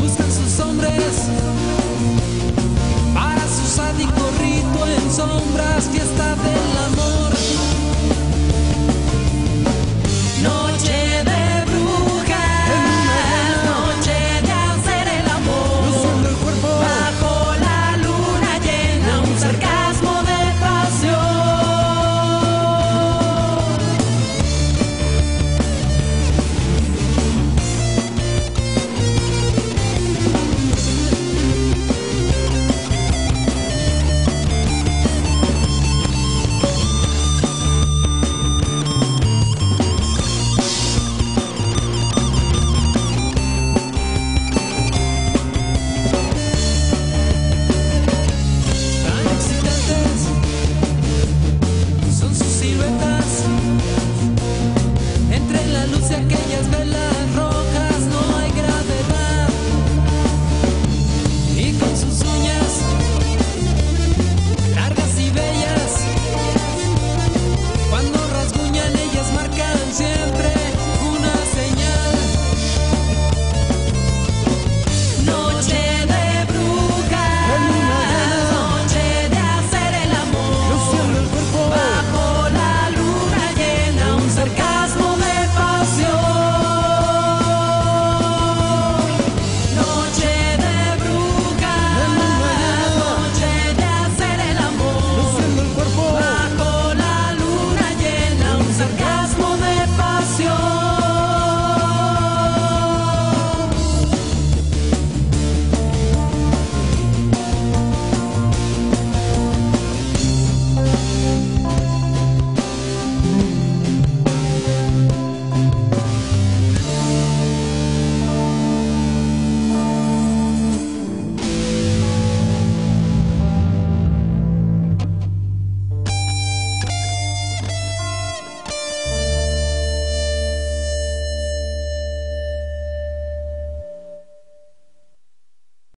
buscan sus hombres para su sádico rito en sombras, fiesta de the love